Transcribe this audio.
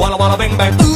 walla walla bang bang.